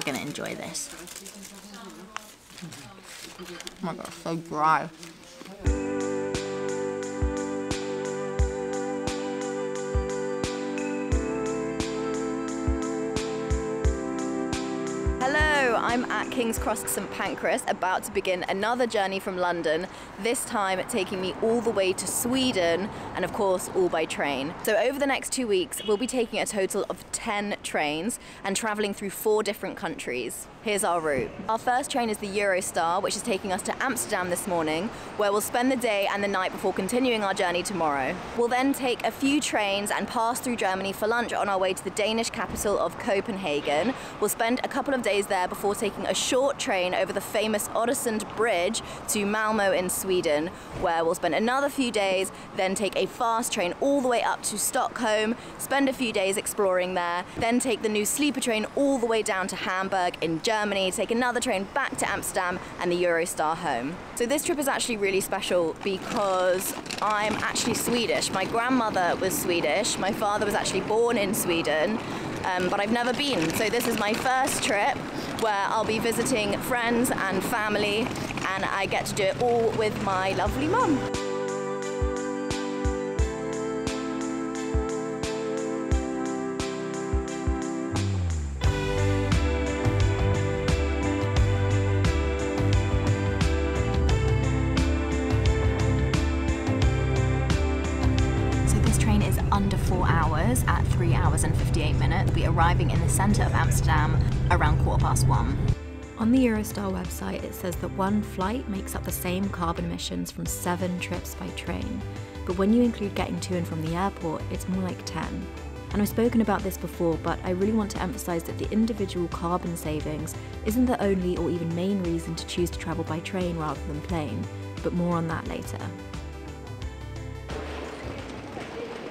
we're gonna enjoy this. Oh my god, so dry. I'm at King's Cross St Pancras, about to begin another journey from London, this time taking me all the way to Sweden, and of course, all by train. So, over the next two weeks, we'll be taking a total of 10 trains and travelling through four different countries. Here's our route. Our first train is the Eurostar, which is taking us to Amsterdam this morning, where we'll spend the day and the night before continuing our journey tomorrow. We'll then take a few trains and pass through Germany for lunch on our way to the Danish capital of Copenhagen. We'll spend a couple of days there before taking a short train over the famous Öresund Bridge to Malmo in Sweden, where we'll spend another few days, then take a fast train all the way up to Stockholm, spend a few days exploring there, then take the new sleeper train all the way down to Hamburg in Germany take another train back to Amsterdam and the Eurostar home. So this trip is actually really special because I'm actually Swedish. My grandmother was Swedish, my father was actually born in Sweden, um, but I've never been. So this is my first trip where I'll be visiting friends and family and I get to do it all with my lovely mum. One. On the Eurostar website, it says that one flight makes up the same carbon emissions from seven trips by train. But when you include getting to and from the airport, it's more like 10. And I've spoken about this before, but I really want to emphasise that the individual carbon savings isn't the only or even main reason to choose to travel by train rather than plane, but more on that later.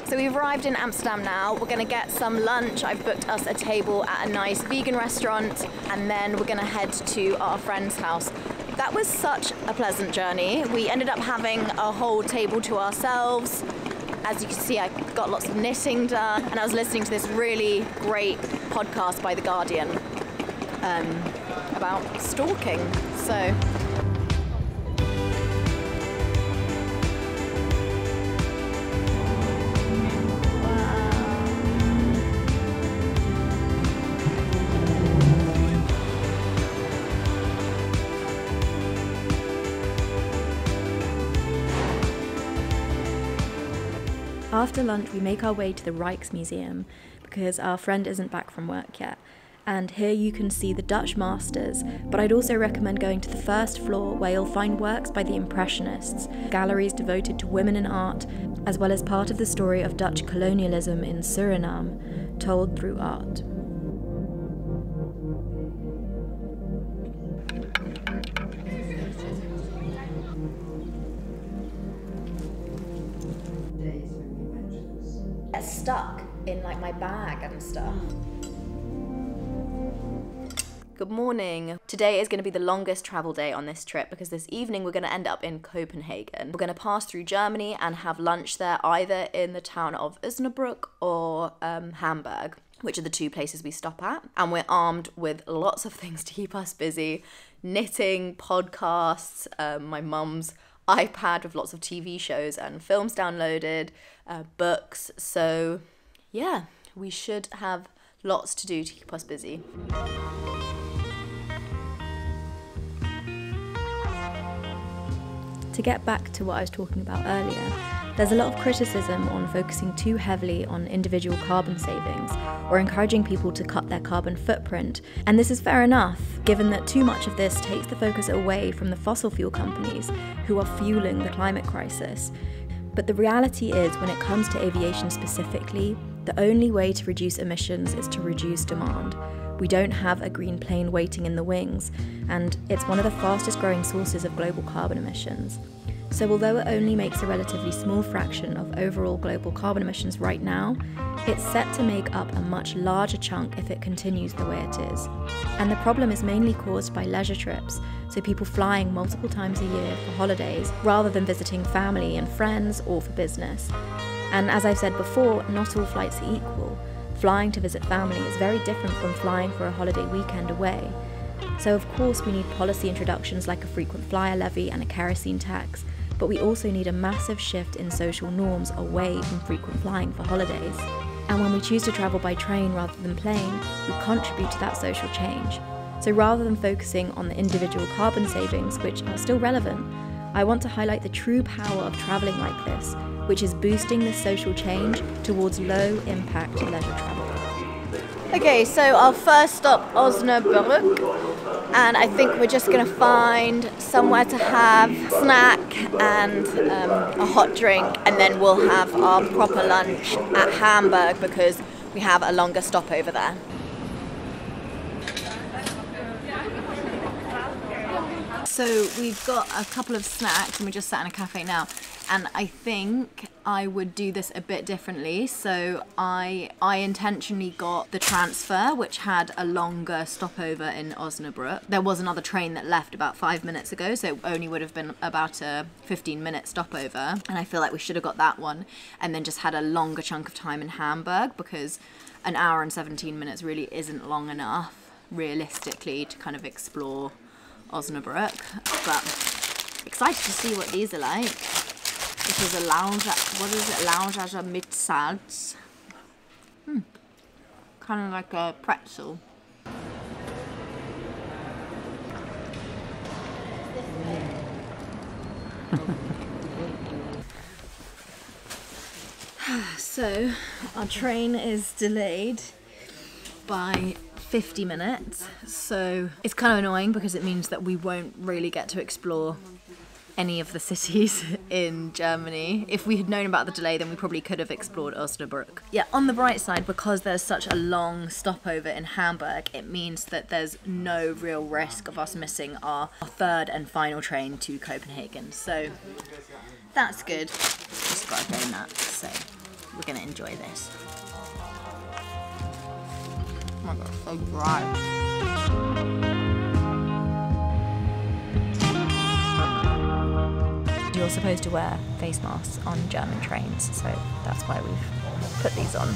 So we've arrived in Amsterdam now. We're going to get some lunch. I've booked us a table at a nice vegan restaurant, and then we're going to head to our friend's house. That was such a pleasant journey. We ended up having a whole table to ourselves. As you can see, I got lots of knitting done, and I was listening to this really great podcast by The Guardian um, about stalking. So After lunch, we make our way to the Rijksmuseum because our friend isn't back from work yet. And here you can see the Dutch masters, but I'd also recommend going to the first floor where you'll find works by the Impressionists, galleries devoted to women in art, as well as part of the story of Dutch colonialism in Suriname, told through art. Stuck in like my bag and stuff. Good morning. Today is going to be the longest travel day on this trip because this evening we're going to end up in Copenhagen. We're going to pass through Germany and have lunch there either in the town of Osnabrück or um, Hamburg, which are the two places we stop at. And we're armed with lots of things to keep us busy knitting, podcasts, um, my mum's iPad with lots of TV shows and films downloaded, uh, books. So, yeah, we should have lots to do to keep us busy. To get back to what I was talking about earlier, there's a lot of criticism on focusing too heavily on individual carbon savings or encouraging people to cut their carbon footprint. And this is fair enough, given that too much of this takes the focus away from the fossil fuel companies who are fueling the climate crisis. But the reality is, when it comes to aviation specifically, the only way to reduce emissions is to reduce demand. We don't have a green plane waiting in the wings, and it's one of the fastest growing sources of global carbon emissions. So, although it only makes a relatively small fraction of overall global carbon emissions right now, it's set to make up a much larger chunk if it continues the way it is. And the problem is mainly caused by leisure trips, so people flying multiple times a year for holidays rather than visiting family and friends or for business. And as I've said before, not all flights are equal. flying to visit family is very different from flying for a holiday weekend away. So, of course, we need policy introductions like a frequent flyer levy and a kerosene tax, but we also need a massive shift in social norms away from frequent flying for holidays. And when we choose to travel by train rather than plane, we contribute to that social change. So rather than focusing on the individual carbon savings, which are still relevant, I want to highlight the true power of travelling like this, which is boosting the social change towards low impact leisure travel. Okay, so our first stop, Osnabrück, and I think we're just going to find somewhere to have snack and um, a hot drink, and then we'll have our proper lunch at Hamburg because we have a longer stop over there. So we've got a couple of snacks and we're just sat in a cafe now. And I think I would do this a bit differently. So I I intentionally got the transfer, which had a longer stopover in Osnabrück. There was another train that left about five minutes ago, so it only would have been about a 15 minute stopover. And I feel like we should have got that one and then just had a longer chunk of time in Hamburg because an hour and 17 minutes really isn't long enough realistically to kind of explore Osnabrück, but excited to see what these are like. Is a lounge, what is it, lounge mit Salz. Hmm. Kind of like a pretzel. so, our train is delayed by 50 minutes. So it's kind of annoying because it means that we won't really get to explore any of the cities in Germany. If we had known about the delay, then we probably could have explored Osnabrück. Yeah, on the bright side, because there's such a long stopover in Hamburg, it means that there's no real risk of us missing our, third and final train to Copenhagen. So that's good. Just got gain that. So we're to enjoy this Oh my god, so dry. You're supposed to wear face masks on German trains, so that's why we've put these on.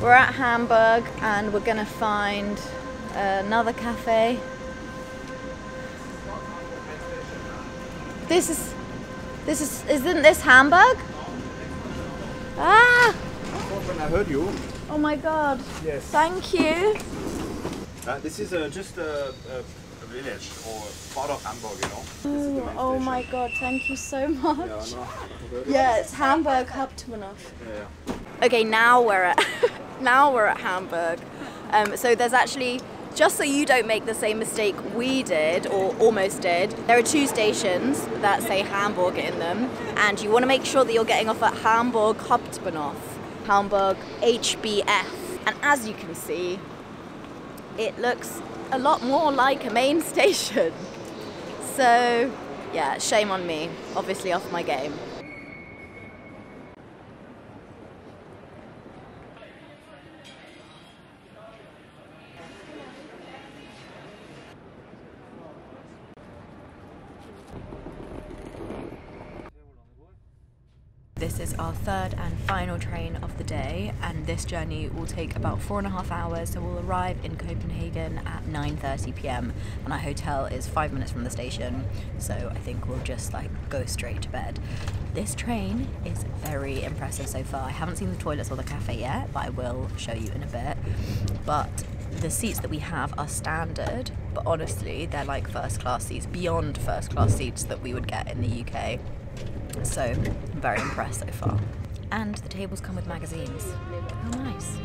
We're at Hamburg and we're gonna find another cafe. This is, this is, isn't this Hamburg? Ah! When I heard you. Oh my god. Yes. Thank you. Uh, this is uh, just a, a, a, village or part of Hamburg, you know. Oh, oh my god, thank you so much. Yeah, no, yeah it's Hamburg Hauptbahnhof. Yeah. Okay, now we're at now we're at Hamburg. Um, so there's actually just so you don't make the same mistake we did or almost did, there are two stations that say Hamburg in them, and you want to make sure that you're getting off at Hamburg Hauptbahnhof, Hamburg HBF. And as you can see, it looks a lot more like a main station. So, yeah, shame on me, obviously off my game. This is our third and final train of the day, and this journey will take about four and a half hours. So we'll arrive in Copenhagen at 9:30 p.m. and our hotel is five minutes from the station. So I think we'll just like go straight to bed. This train is very impressive so far. I haven't seen the toilets or the cafe yet, but I will show you in a bit. But the seats that we have are standard, but honestly, they're like first class seats, beyond first class seats that we would get in the UK. So very impressed so far. And the tables come with magazines. How nice.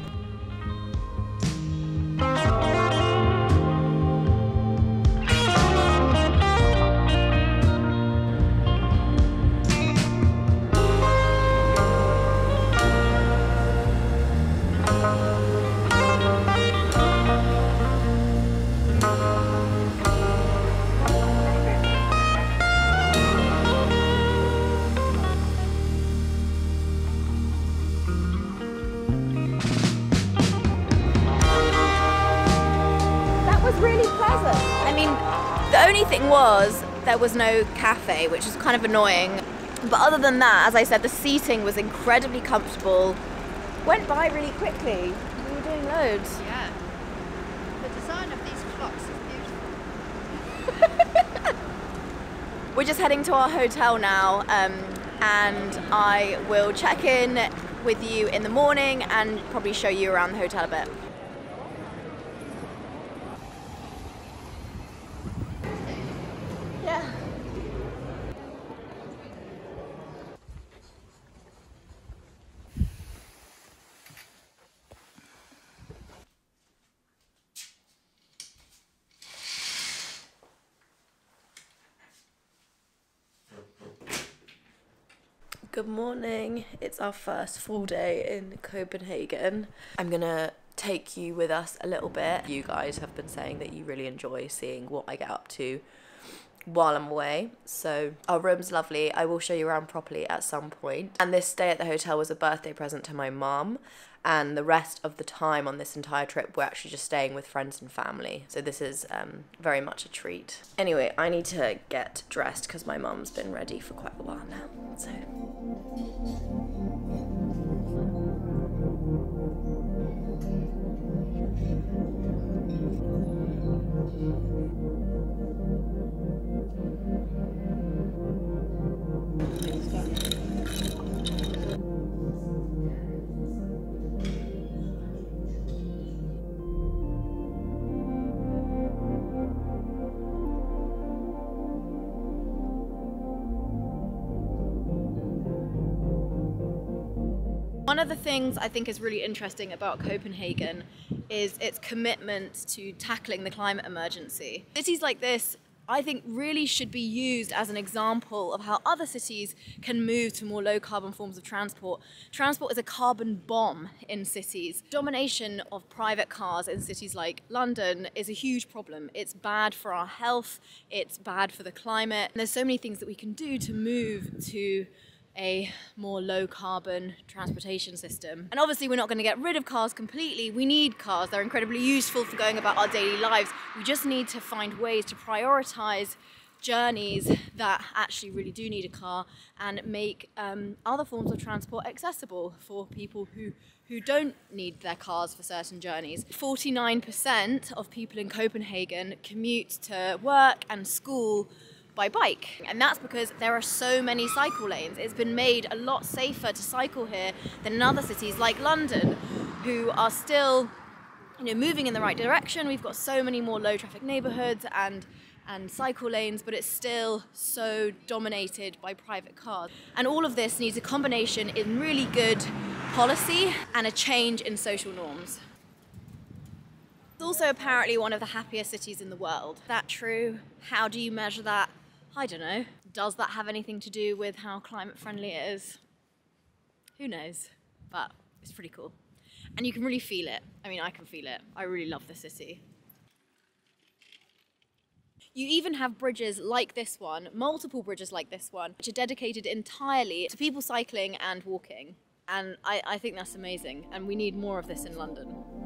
There was no cafe, which is kind of annoying. But other than that, as I said, the seating was incredibly comfortable. Went by really quickly. We were doing loads. Yeah. The design of these clocks is beautiful. We're just heading to our hotel now, um, and I will check in with you in the morning and probably show you around the hotel a bit. Yeah. Good morning. It's our first full day in Copenhagen. I'm gonna take you with us a little bit. You guys have been saying that you really enjoy seeing what I get up to while I'm away. So our room's lovely. I will show you around properly at some point. And this stay at the hotel was a birthday present to my mum. And the rest of the time on this entire trip, we're actually just staying with friends and family. So this is um, very much a treat. Anyway, I need to get dressed because my mum's been ready for quite a while now. So. One of the things I think is really interesting about Copenhagen is its commitment to tackling the climate emergency. Cities like this, I think, really should be used as an example of how other cities can move to more low carbon forms of transport. Transport is a carbon bomb in cities. Domination of private cars in cities like London is a huge problem. It's bad for our health, it's bad for the climate. And there's so many things that we can do to move to a more low carbon transportation system. And obviously we're not going to get rid of cars completely. We need cars. They're incredibly useful for going about our daily lives. We just need to find ways to prioritize journeys that actually really do need a car and make um, other forms of transport accessible for people who who don't need their cars for certain journeys. 49% of people in Copenhagen commute to work and school by bike. And that's because there are so many cycle lanes. It's been made a lot safer to cycle here than in other cities like London, who are still you know, moving in the right direction. We've got so many more low traffic neighborhoods and and cycle lanes, but it's still so dominated by private cars. And all of this needs a combination in really good policy and a change in social norms. It's also apparently one of the happiest cities in the world. Is that true? How do you measure that? I don't know. Does that have anything to do with how climate friendly it is? Who knows? But it's pretty cool. And you can really feel it. I mean, I can feel it. I really love the city. You even have bridges like this one, multiple bridges like this one, which are dedicated entirely to people cycling and walking. And I, I think that's amazing. And we need more of this in London.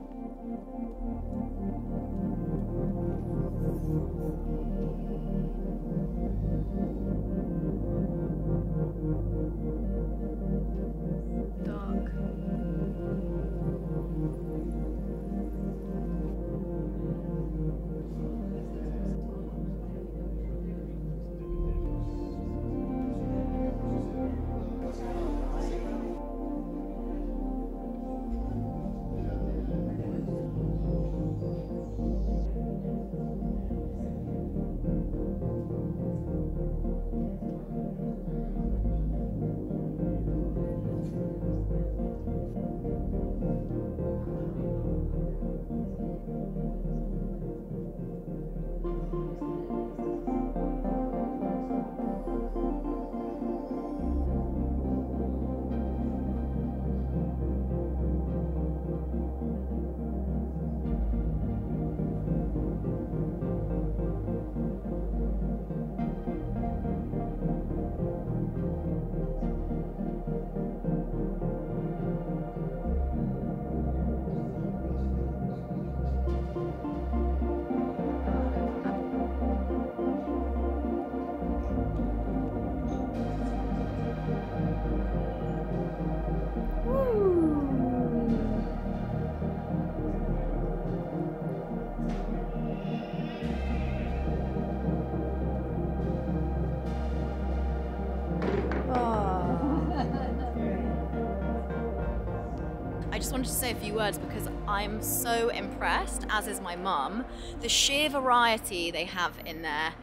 Few words because I'm so impressed, as is my mum. The sheer variety they have in there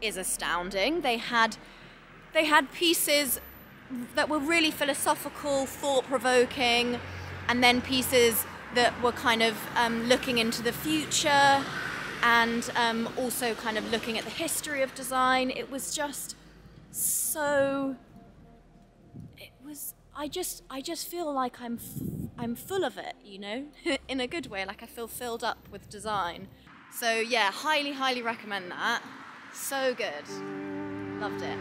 is astounding. They had they had pieces that were really philosophical, thought-provoking, and then pieces that were kind of um, looking into the future and um, also kind of looking at the history of design. It was just so. It was. I just. I just feel like I'm. I'm full of it. You know, in a good way. Like I feel filled up with design. So yeah, highly, highly recommend that. So good. Loved it.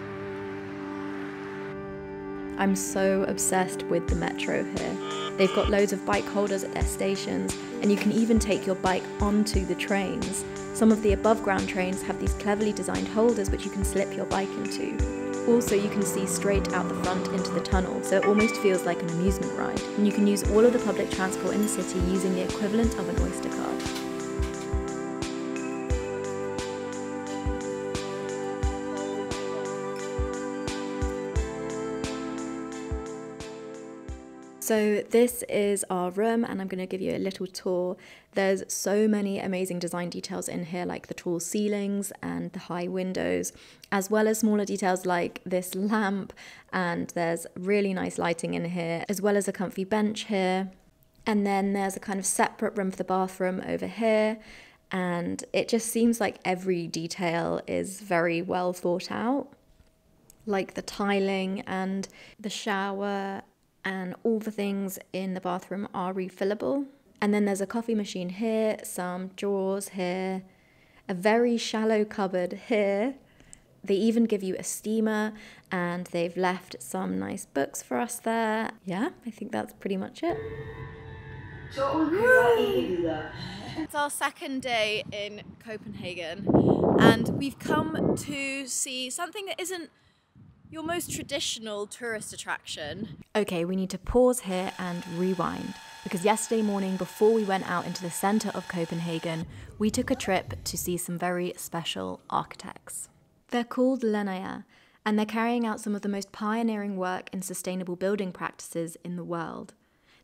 I'm so obsessed with the metro here. They've got loads of bike holders at their stations, and you can even take your bike onto the trains. Some of the above ground trains have these cleverly designed holders which you can slip your bike into. Also, you can see straight out the front into the tunnel, so it almost feels like an amusement ride. And you can use all of the public transport in the city using the equivalent of an Oyster card. So this is our room and I'm going to give you a little tour. There's so many amazing design details in here like the tall ceilings and the high windows as well as smaller details like this lamp and there's really nice lighting in here as well as a comfy bench here. And then there's a kind of separate room for the bathroom over here and it just seems like every detail is very well thought out like the tiling and the shower and all the things in the bathroom are refillable. And then there's a coffee machine here, some drawers here, a very shallow cupboard here. They even give you a steamer and they've left some nice books for us there. Yeah, I think that's pretty much it. It's our second day in Copenhagen, and we've come to see something that isn't your most traditional tourist attraction. Okay, we need to pause here and rewind because yesterday morning, before we went out into the centre of Copenhagen, we took a trip to see some very special architects. They're called Lendager, and they're carrying out some of the most pioneering work in sustainable building practices in the world.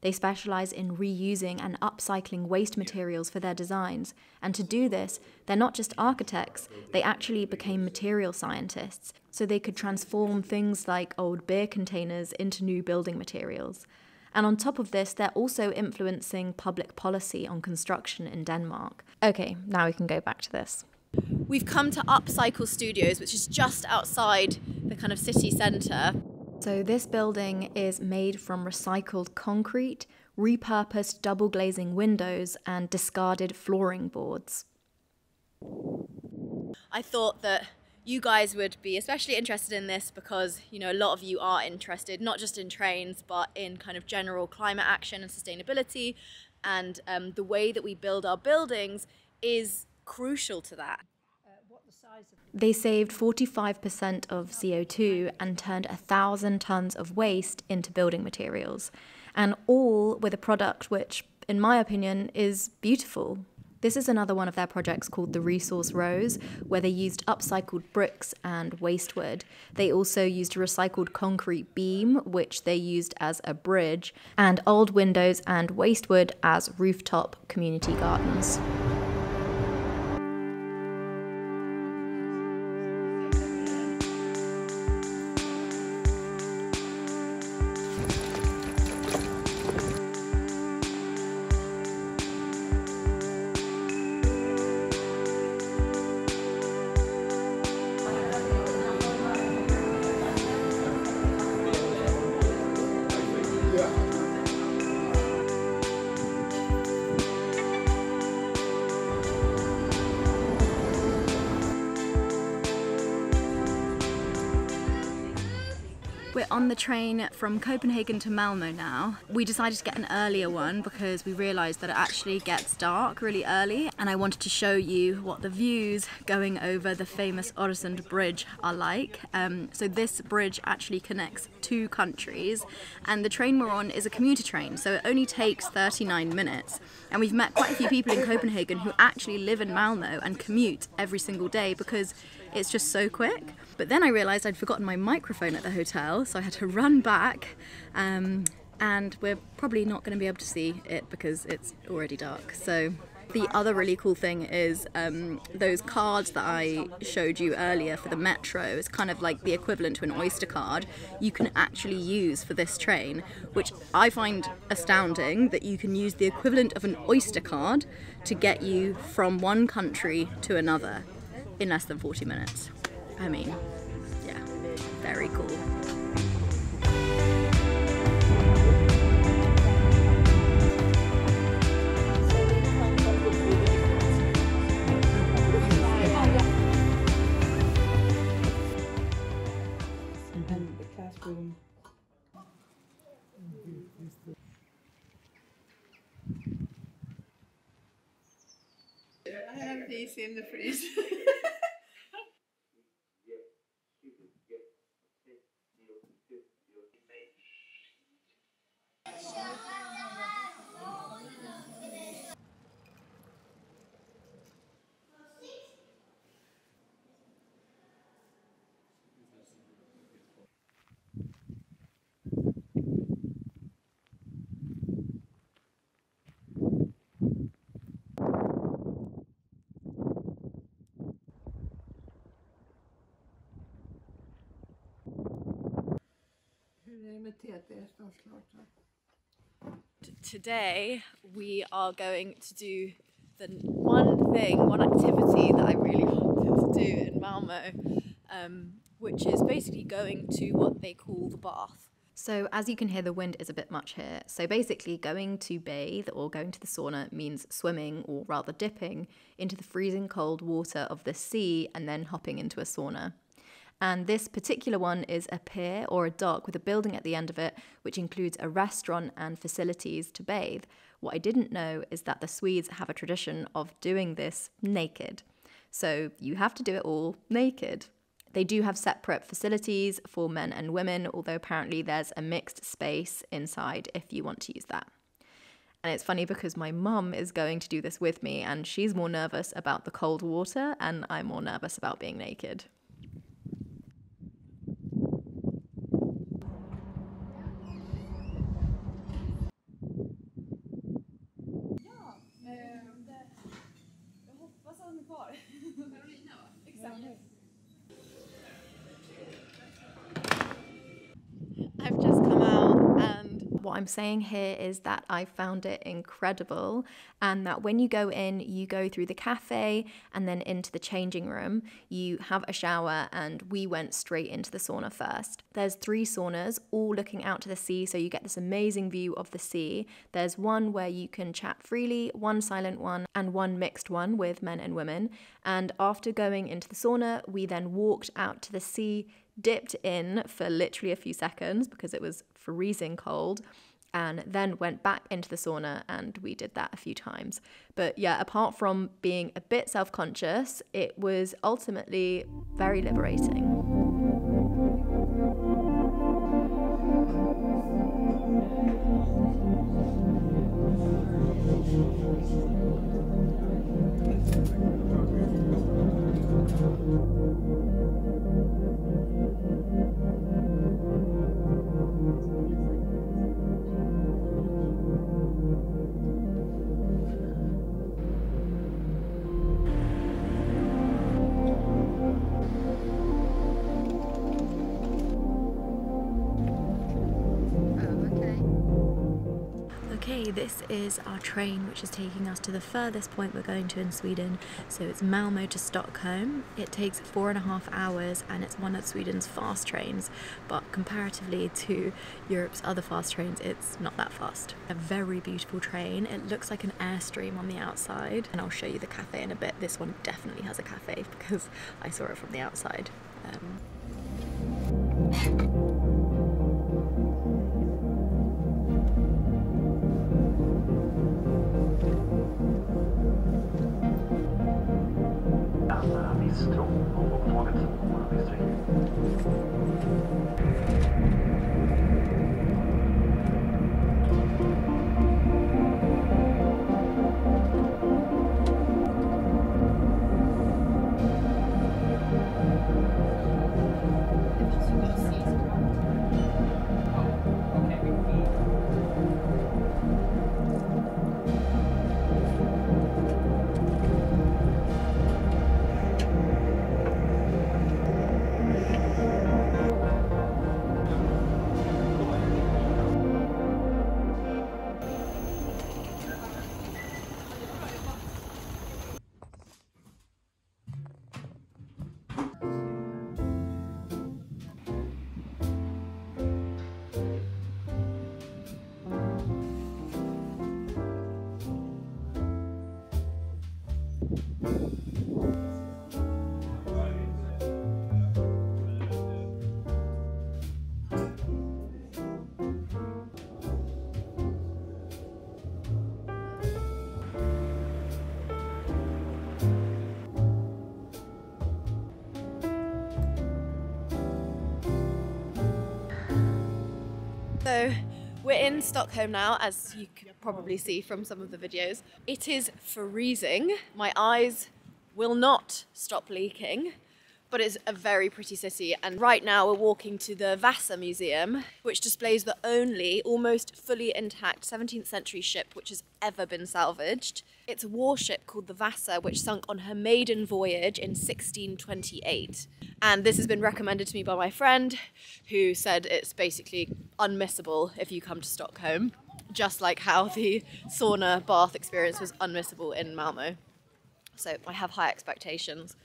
They specialize in reusing and upcycling waste materials for their designs. And to do this, they're not just architects, they actually became material scientists, so they could transform things like old beer containers into new building materials. And on top of this, they're also influencing public policy on construction in Denmark. Okay, now we can go back to this. We've come to Upcycle Studios, which is just outside the kind of city centre. So, this building is made from recycled concrete, repurposed double glazing windows, and discarded flooring boards. I thought that you guys would be especially interested in this because you know a lot of you are interested not just in trains but in kind of general climate action and sustainability and um, the way that we build our buildings is crucial to that they saved 45% of CO2 and turned a thousand tons of waste into building materials, and all with a product which, in my opinion, is beautiful. This is another one of their projects called the Resource Rows, where they used upcycled bricks and waste wood. They also used a recycled concrete beam, which they used as a bridge, and old windows and waste wood as rooftop community gardens. On the train from Copenhagen to Malmo now. We decided to get an earlier one because we realised that it actually gets dark really early and I wanted to show you what the views going over the famous Øresund Bridge are like. Um, so this bridge actually connects two countries and the train we're on is a commuter train so it only takes 39 minutes and we've met quite a few people in Copenhagen who actually live in Malmo and commute every single day because it's just so quick. But then I realised I'd forgotten my microphone at the hotel, so I had to run back, um, and we're probably not going to be able to see it because it's already dark. So the other really cool thing is um, those cards that I showed you earlier for the metro is kind of like the equivalent to an Oyster card you can actually use for this train, which I find astounding that you can use the equivalent of an Oyster card to get you from one country to another in less than 40 minutes. I mean, yeah, very cool. I have these in the fridge. Hur är det med today we are going to do the one thing, one activity that I really wanted to do in Malmo, um, which is basically going to what they call the bath. So, as you can hear, the wind is a bit much here. So, basically, going to bathe or going to the sauna means swimming or rather dipping into the freezing cold water of the sea and then hopping into a sauna. And this particular one is a pier or a dock with a building at the end of it, which includes a restaurant and facilities to bathe. What I didn't know is that the Swedes have a tradition of doing this naked. So you have to do it all naked. They do have separate facilities for men and women, although apparently there's a mixed space inside if you want to use that. And it's funny because my mum is going to do this with me, and she's more nervous about the cold water, and I'm more nervous about being naked. What I'm saying here is that I found it incredible, and that when you go in, you go through the cafe and then into the changing room. You have a shower, and we went straight into the sauna first. There's three saunas, all looking out to the sea, so you get this amazing view of the sea. There's one where you can chat freely, one silent one, and one mixed one with men and women. And after going into the sauna, we then walked out to the sea dipped in for literally a few seconds because it was freezing cold and then went back into the sauna and we did that a few times. But yeah, apart from being a bit self conscious, it was ultimately very liberating. This is our train which is taking us to the furthest point we're going to in Sweden. So it's Malmo to Stockholm. It takes four and a half hours and it's one of Sweden's fast trains, but comparatively to Europe's other fast trains, it's not that fast. A very beautiful train. It looks like an airstream on the outside, and I'll show you the cafe in a bit. This one definitely has a cafe because I saw it from the outside. Um, So we're in Stockholm now, as you can probably see from some of the videos. It is freezing. My eyes will not stop leaking, but it's a very pretty city. And right now we're walking to the Vasa Museum, which displays the only almost fully intact 17th century ship which has ever been salvaged. It's a warship called the Vasa, which sunk on her maiden voyage in 1628. And this has been recommended to me by my friend, who said it's basically unmissable if you come to Stockholm, just like how the sauna bath experience was unmissable in Malmo. So I have high expectations.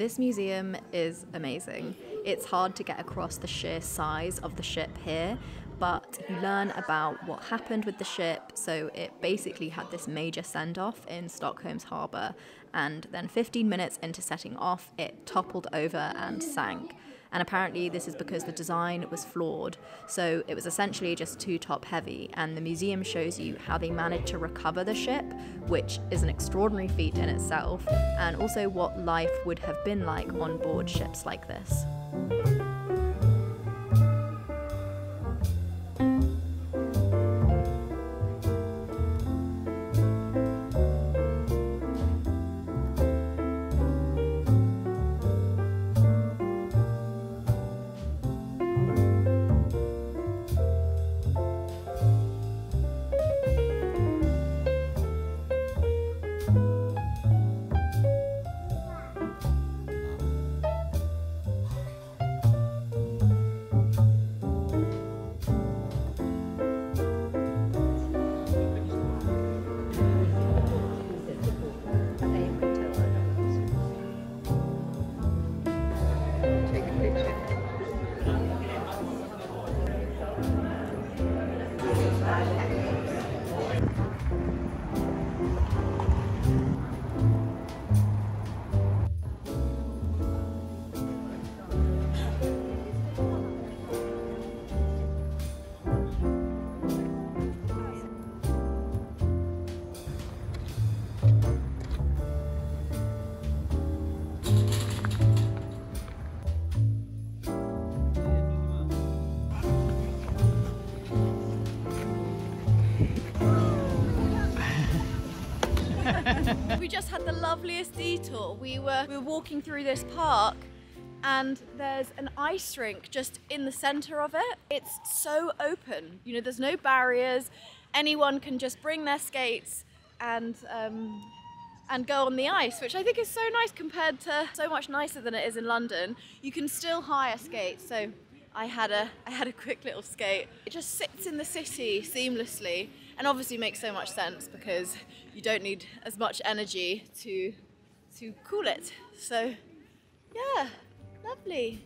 This museum is amazing. It's hard to get across the sheer size of the ship here, but you learn about what happened with the ship. So it basically had this major send off in Stockholm's harbour, and then 15 minutes into setting off, it toppled over and sank. And apparently, this is because the design was flawed. So it was essentially just too top heavy. And the museum shows you how they managed to recover the ship, which is an extraordinary feat in itself, and also what life would have been like on board ships like this. Just had the loveliest detour. We were we were walking through this park and there's an ice rink just in the center of it. It's so open. You know, there's no barriers. Anyone can just bring their skates and um, and go on the ice, which I think is so nice compared to so much nicer than it is in London. You can still hire skates, so I had a I had a quick little skate. It just sits in the city seamlessly and obviously makes so much sense because you don't need as much energy to to cool it. So yeah, lovely.